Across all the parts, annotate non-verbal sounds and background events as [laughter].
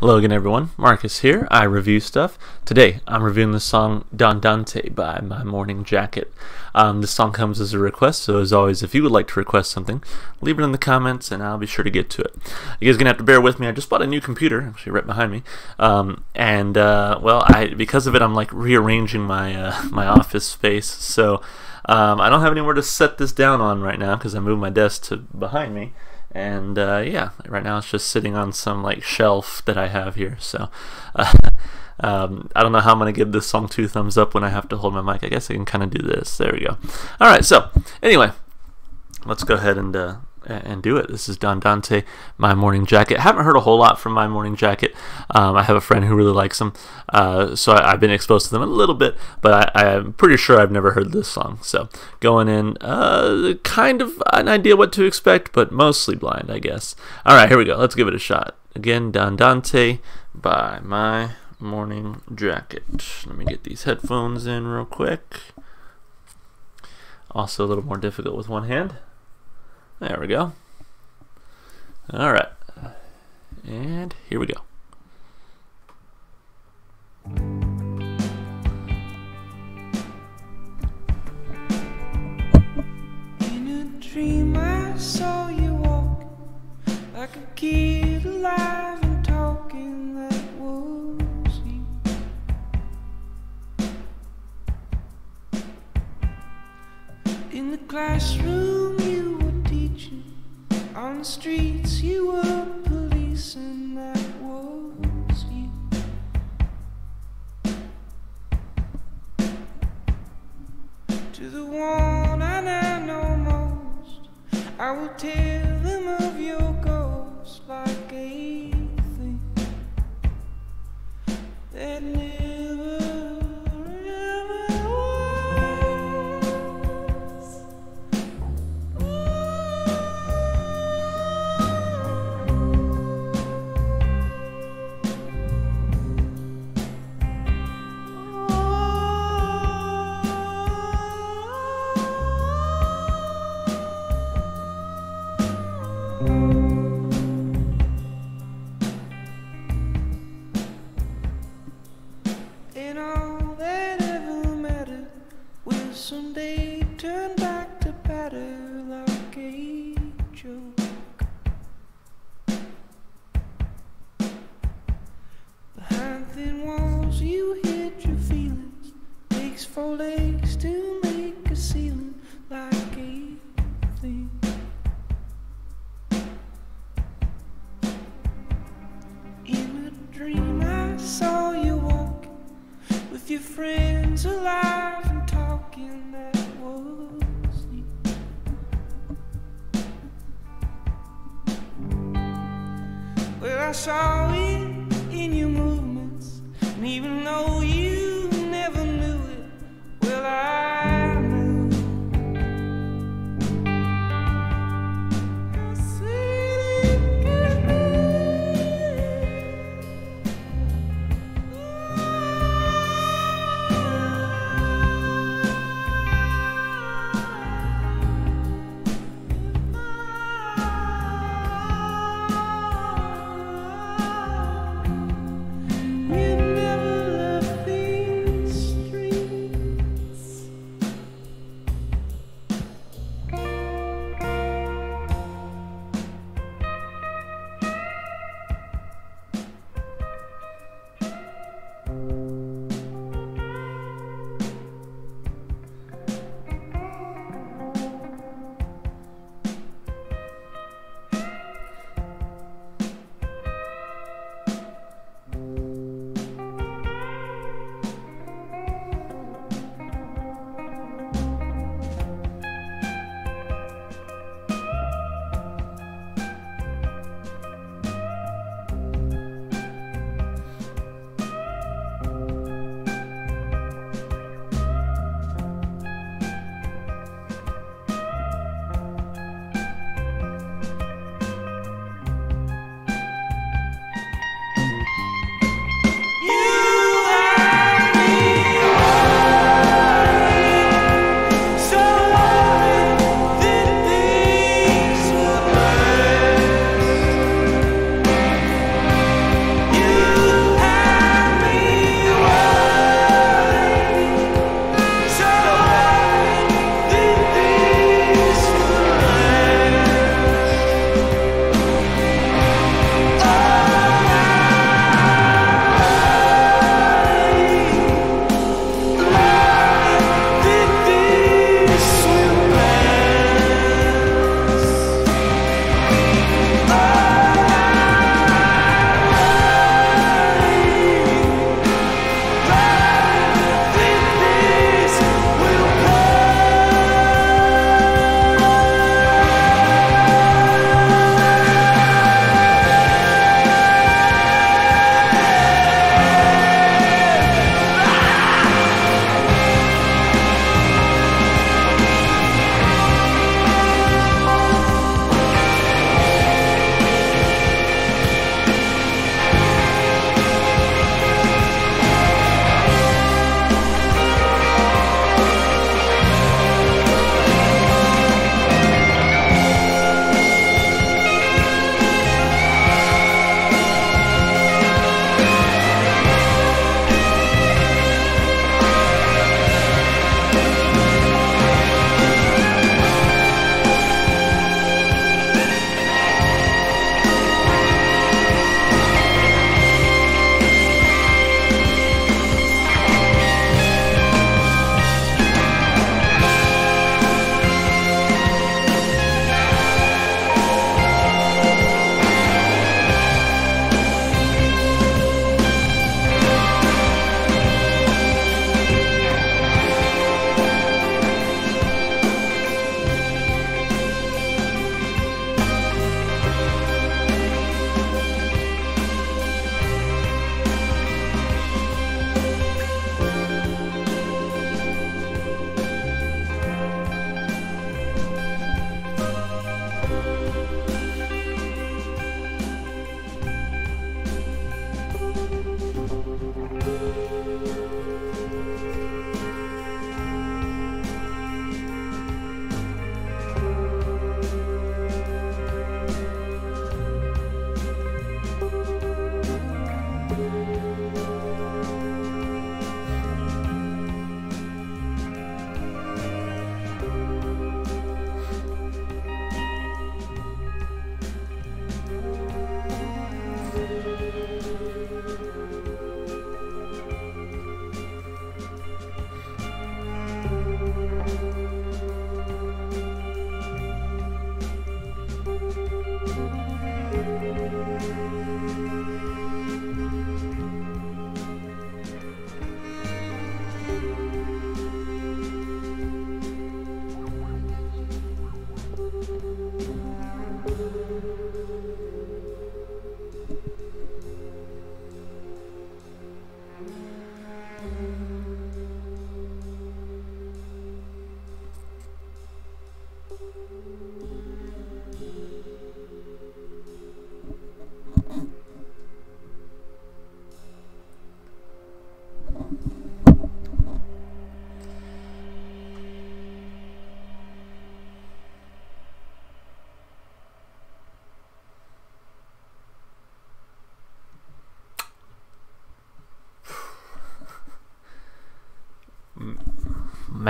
Hello again, everyone. Marcus here. I review stuff. Today, I'm reviewing the song Dondante by My Morning Jacket. Um, this song comes as a request, so as always, if you would like to request something, leave it in the comments and I'll be sure to get to it. You guys are gonna have to bear with me. I just bought a new computer, actually right behind me, um, and uh, well, I because of it, I'm like rearranging my uh, [laughs] my office space. So um, I don't have anywhere to set this down on right now because I moved my desk to behind me and uh, yeah, right now it's just sitting on some like shelf that I have here. So [laughs] uh, um, I don't know how I'm gonna give this song two thumbs up when I have to hold my mic. I guess I can kind of do this. There we go. All right. So anyway, let's go ahead and uh, and do it. This is Dondante, My Morning Jacket. Haven't heard a whole lot from My Morning Jacket. Um, I have a friend who really likes them, uh, so I, have been exposed to them a little bit, but I, am pretty sure I've never heard this song. So going in, uh, kind of an idea what to expect, but mostly blind, I guess. All right, here we go. Let's give it a shot. Again, Dondante by My Morning Jacket. Let me get these headphones in real quick. Also a little more difficult with one hand. There we go. All right. And here we go. Streets, four legs to make a ceiling like a thing. In a dream, I saw you walking with your friends alive and talking. That was you. Well, I saw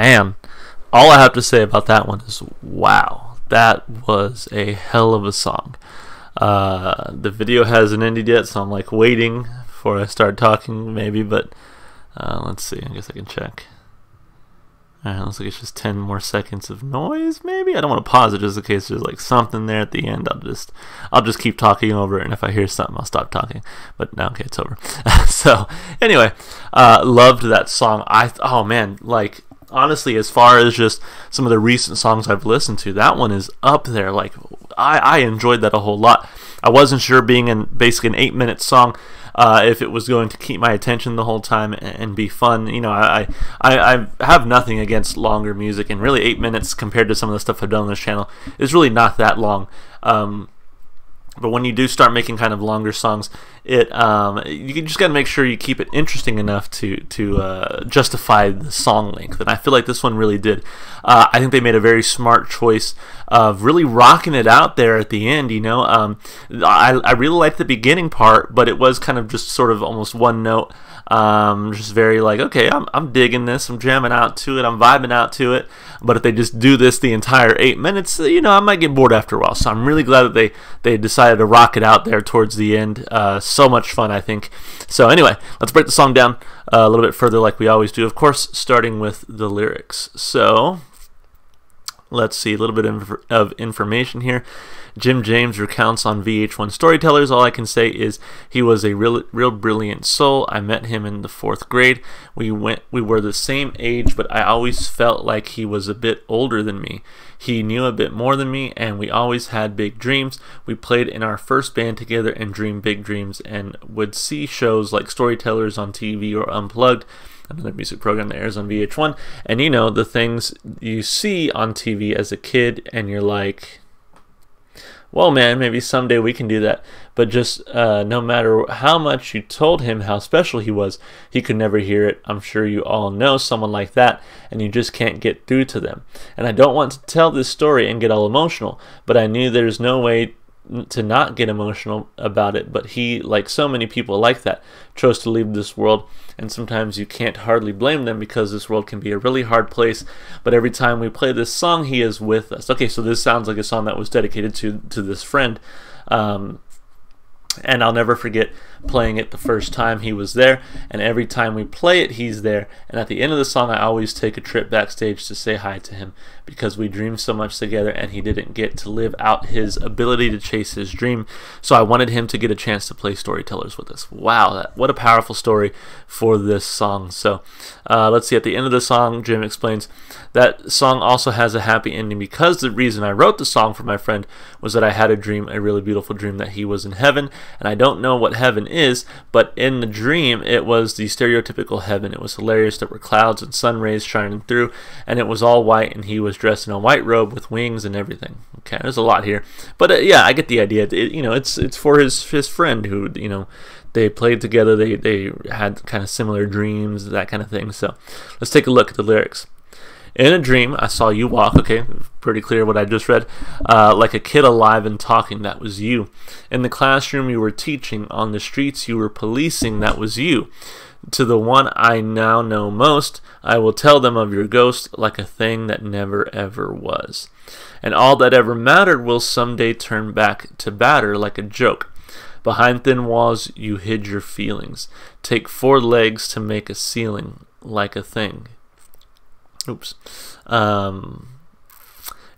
man, all I have to say about that one is wow, that was a hell of a song. Uh, the video hasn't ended yet, so I'm like waiting before I start talking, maybe. But uh, let's see. I guess I can check. Alright, looks like it's just 10 more seconds of noise, maybe? I don't want to pause it just in case there's like something there at the end. I'll just I'll just keep talking over it, and if I hear something, I'll stop talking. But now, okay, it's over. [laughs] so, anyway, uh, loved that song. I Oh, man, like, honestly, as far as just some of the recent songs I've listened to, that one is up there. Like, I, I enjoyed that a whole lot. I wasn't sure being in basically an eight minute song uh, if it was going to keep my attention the whole time and, be fun. You know, I, I I have nothing against longer music, and really eight minutes compared to some of the stuff I've done on this channel is really not that long. Um, but when you do start making kind of longer songs, it um, you just got to make sure you keep it interesting enough to to uh, justify the song length. And I feel like this one really did. Uh, I think they made a very smart choice of really rocking it out there at the end. You know, um, I I really liked the beginning part, but it was kind of just sort of almost one note. Um, just very like, okay, I'm, I'm digging this, I'm jamming out to it, I'm vibing out to it. But if they just do this the entire eight minutes, you know, I might get bored after a while. So I'm really glad that they, they decided to rock it out there towards the end. Uh, so much fun, I think. So anyway, let's break the song down a little bit further like we always do. Of course, starting with the lyrics. So let's see a little bit of information here. Jim James recounts on VH1 Storytellers. All I can say is he was a real, real brilliant soul. I met him in the fourth grade. We went, we were the same age, but I always felt like he was a bit older than me. He knew a bit more than me, and we always had big dreams. We played in our first band together and dreamed big dreams, and would see shows like Storytellers on TV or Unplugged another music program that airs on VH1. And you know, the things you see on TV as a kid, and you're like, well, man, maybe someday we can do that. But just uh, no matter how much you told him how special he was, he could never hear it. I'm sure you all know someone like that, and you just can't get through to them. And I don't want to tell this story and get all emotional, but I knew there's no way to not get emotional about it, but he, like so many people like that, chose to leave this world, and sometimes you can't hardly blame them because this world can be a really hard place. But every time we play this song, he is with us. Okay, so this sounds like a song that was dedicated to to this friend. Um, and I'll never forget playing it the first time he was there. And every time we play it, he's there. And at the end of the song, I always take a trip backstage to say hi to him because we dreamed so much together and he didn't get to live out his ability to chase his dream. So I wanted him to get a chance to play storytellers with us. Wow, that, what a powerful story for this song. So uh, let's see, at the end of the song, Jim explains that song also has a happy ending because the reason I wrote the song for my friend was that I had a dream, a really beautiful dream that he was in heaven. And I don't know what heaven is, but in the dream, it was the stereotypical heaven. It was hilarious. There were clouds and sun rays shining through, and it was all white, and he was dressed in a white robe with wings and everything. Okay, there's a lot here, but uh, yeah, I get the idea. It, you know, it's it's for his his friend who you know they played together. They they had kind of similar dreams, that kind of thing. So let's take a look at the lyrics. In a dream, I saw you walk. Okay, pretty clear what I just read. Uh, like a kid alive and talking. That was you. In the classroom, you were teaching. On the streets, you were policing. That was you. To the one I now know most, I will tell them of your ghost like a thing that never ever was. And all that ever mattered will someday turn back to batter like a joke. Behind thin walls, you hid your feelings. Take four legs to make a ceiling like a thing. Oops. Um,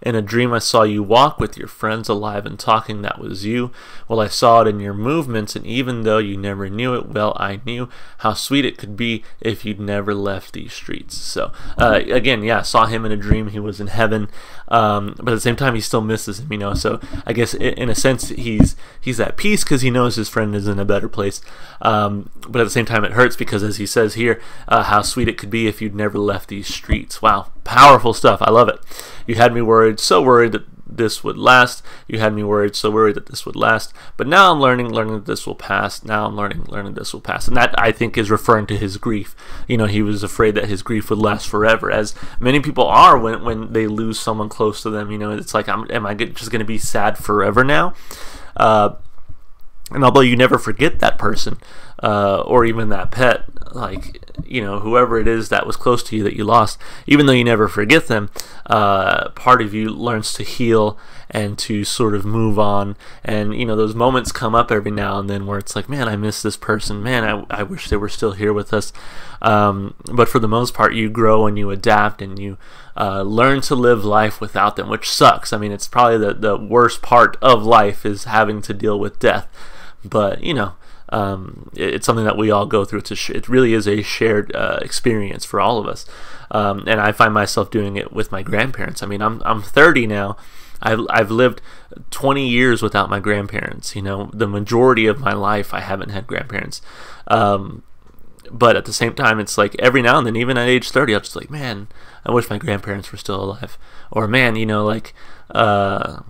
in a dream, I saw you walk with your friends alive and talking. That was you. Well, I saw it in your movements, and even though you never knew it, well, I knew how sweet it could be if you'd never left these streets. So, uh, again, yeah, I saw him in a dream. He was in heaven, um, but at the same time, he still misses him. You know, so I guess in a sense, he's he's at peace because he knows his friend is in a better place. Um, but at the same time, it hurts because, as he says here, uh, how sweet it could be if you'd never left these streets. Wow, powerful stuff. I love it. You had me worried, so worried that this would last. You had me worried, so worried that this would last. But now I'm learning, learning that this will pass. Now I'm learning, learning this will pass. And that I think is referring to his grief. You know, he was afraid that his grief would last forever, as many people are when when they lose someone close to them. You know, it's like, I'm, am I just going to be sad forever now? Uh, and although you never forget that person uh, or even that pet, like you know whoever it is that was close to you that you lost, even though you never forget them, uh, part of you learns to heal and to sort of move on. And you know those moments come up every now and then where it's like, man, I miss this person. Man, I, I wish they were still here with us. Um, but for the most part, you grow and you adapt and you uh, learn to live life without them, which sucks. I mean, it's probably the, the worst part of life is having to deal with death. But you know, um, it's something that we all go through. It's a it really is a shared uh, experience for all of us, um, and I find myself doing it with my grandparents. I mean, I'm I'm 30 now. I've I've lived 20 years without my grandparents. You know, the majority of my life I haven't had grandparents. Um, but at the same time, it's like every now and then, even at age 30, I'm just like, man, I wish my grandparents were still alive. Or man, you know, like. Uh,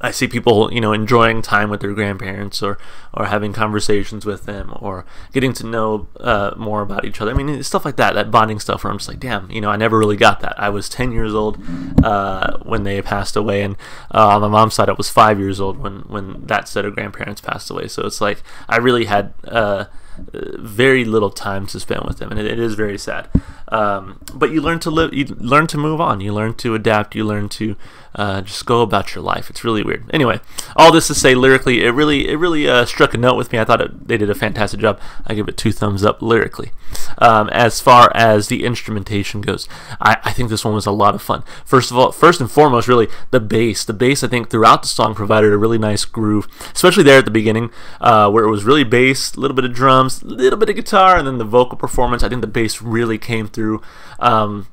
I see people, you know, enjoying time with their grandparents or, or having conversations with them or getting to know uh, more about each other. I mean, stuff like that, that bonding stuff where I'm just like, damn, you know, I never really got that. I was 10 years old uh, when they passed away. And uh, on my mom's side, I was five years old when, when that set of grandparents passed away. So it's like I really had uh, very little time to spend with them. And it, it is very sad. Um, but you learn to live, you learn to move on, you learn to adapt, you learn to uh, just go about your life. It's really weird. Anyway, all this to say, lyrically, it really, it really uh, struck a note with me. I thought it, they did a fantastic job. I give it two thumbs up lyrically. Um, as far as the instrumentation goes, I, I think this one was a lot of fun. First of all, first and foremost, really the bass. The bass, I think, throughout the song provided a really nice groove, especially there at the beginning, uh, where it was really bass, a little bit of drums, a little bit of guitar, and then the vocal performance. I think the bass really came through. Um,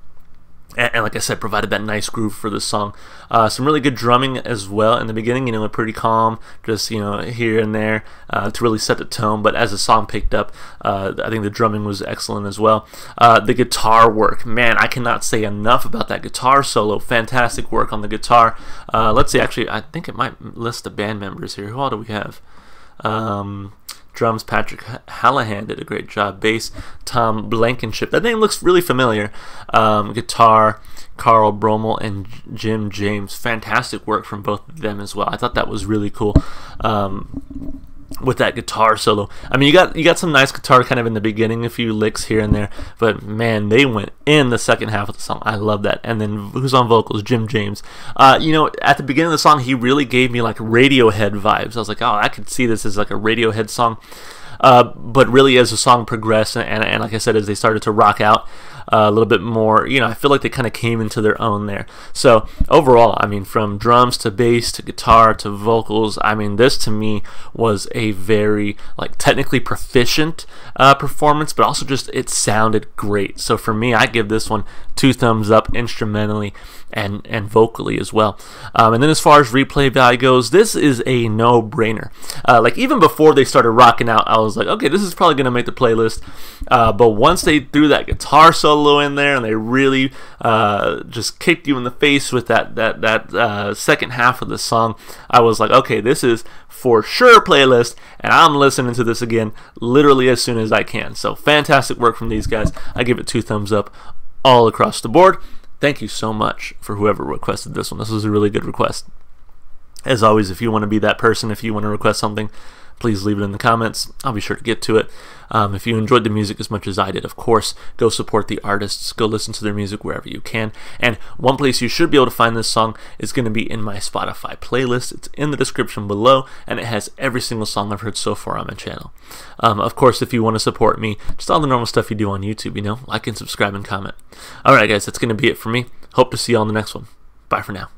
and, and, like I said, provided that nice groove for the song. Uh, some really good drumming as well in the beginning. You know, pretty calm, just you know here and there uh, to really set the tone. But as the song picked up, uh, I think the drumming was excellent as well. Uh, the guitar work, man, I cannot say enough about that guitar solo. Fantastic work on the guitar. Uh, let's see, actually, I think it might list the band members here. Who all do we have? Um, Drums, Patrick Hallahan did a great job. Bass, Tom Blankenship. That name looks really familiar. Um, guitar, Carl Broemel and Jim James. Fantastic work from both of them as well. I thought that was really cool. Um, with that guitar solo. I mean, you got you got some nice guitar kind of in the beginning, a few licks here and there, but man, they went in the second half of the song. I love that. And then who's on vocals? Jim James. Uh, you know, at the beginning of the song, he really gave me like Radiohead vibes. I was like, oh, I could see this as like a Radiohead song. Uh, but really, as the song progressed, and, and like I said, as they started to rock out, a little bit more. You know, I feel like they kind of came into their own there. So overall, I mean, from drums to bass to guitar to vocals, I mean, this to me was a very like technically proficient uh, performance, but also just it sounded great. So for me, I give this one two thumbs up instrumentally and and vocally as well. Um, and then as far as replay value goes, this is a no-brainer. Uh, like even before they started rocking out, I was like, okay, this is probably gonna make the playlist. Uh, but once they threw that guitar solo in there and they really uh, just kicked you in the face with that that that uh, second half of the song, I was like, okay, this is for sure playlist, and I'm listening to this again literally as soon as I can. So fantastic work from these guys. I give it two thumbs up all across the board. Thank you so much for whoever requested this one. This was a really good request. As always, if you want to be that person, if you want to request something, please leave it in the comments. I'll be sure to get to it. Um, if you enjoyed the music as much as I did, of course, go support the artists. Go listen to their music wherever you can. And one place you should be able to find this song is going to be in my Spotify playlist. It's in the description below, and it has every single song I've heard so far on my channel. Um, of course, if you want to support me, just all the normal stuff you do on YouTube, you know, like and subscribe and comment. Alright, guys, that's going to be it for me. Hope to see you on the next one. Bye for now.